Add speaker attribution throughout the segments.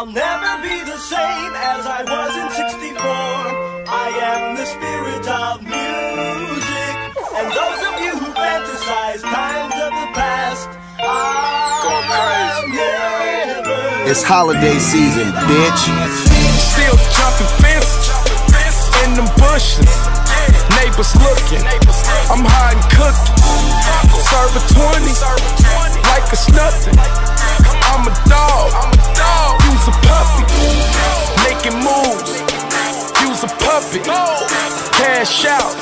Speaker 1: I'll never be the same as I was in 64. I am the spirit of music. And those of you who fantasize times of the past, I'll never.
Speaker 2: It's holiday season, bitch.
Speaker 3: Still jumping fences in them bushes. Neighbors looking. I'm high and cooking. Serve a 20 like it's nothing. I'm a Cash out.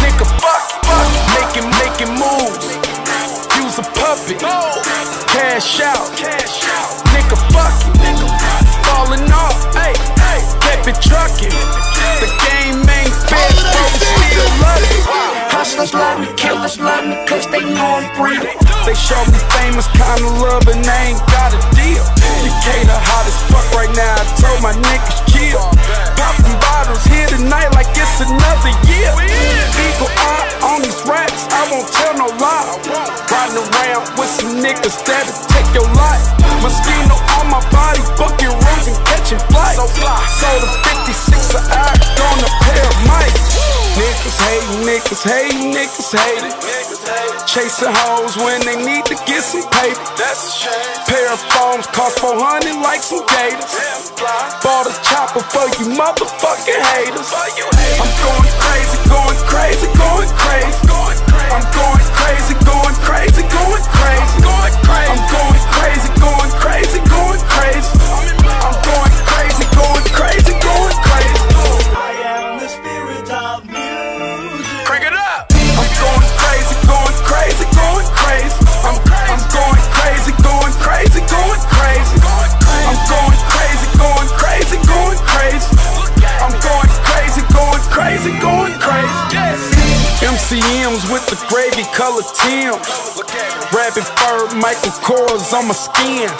Speaker 3: Nigga, fuck it. Making, making moves. Use a puppy. Cash out. Nigga, fuck it. Falling off. Hey, kept it trucking. The game ain't fair, bro. we Still love it.
Speaker 4: Hustlers love me, killers love me, cause they know I'm real.
Speaker 3: They show me famous kind of love and ain't year. Eagle eye on these raps, I won't tell no lie. Riding around with some niggas that'll take your life. Moschino on my body, booking rooms and catching flights. Sold a 56 a hour, on a pair of mics. Niggas hate, niggas hate, niggas hate it. Chasing hoes when they need to get some paper. That's a shame. Pair of phones cost 400 like some gators. Bought a chopper for you motherfucking haters. I'm going With the gravy color Tims. Rabbit fur, Michael Kors on my skin.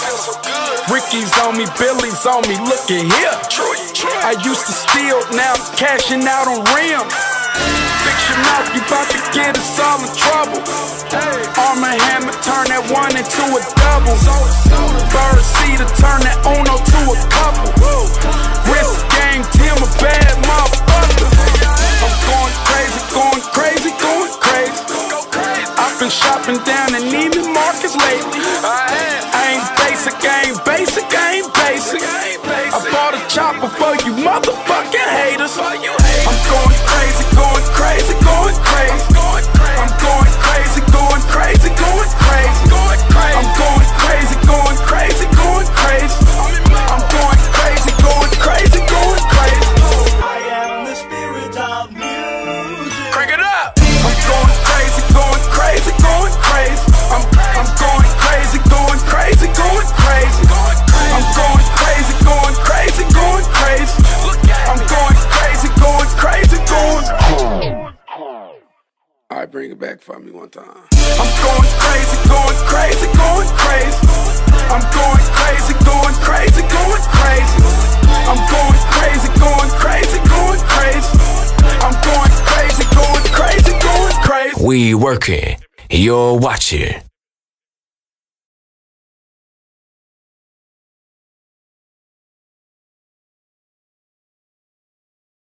Speaker 3: Ricky's on me, Billy's on me, look at here. I used to steal, now I'm cashing out on rims. Fix your mouth, you bout to get us all in trouble. Arm and hammer, turn that one into a double. Been shopping down in Neiman Marcus lately. I ain't basic, I ain't basic, I ain't basic. I bought a chopper for you motherfucking haters. I'm going crazy, going crazy, going crazy. I'm going crazy, going crazy, going crazy. I'm going crazy, going crazy, going crazy. I'm going crazy, going crazy, going crazy.
Speaker 1: I am the spirit of music.
Speaker 3: All right, bring it back for me one time. I'm going crazy, going crazy, going crazy. I'm going crazy, going crazy, going crazy. I'm going crazy, going crazy, going crazy. I'm going crazy, going crazy, going crazy.
Speaker 5: We working. You're watching.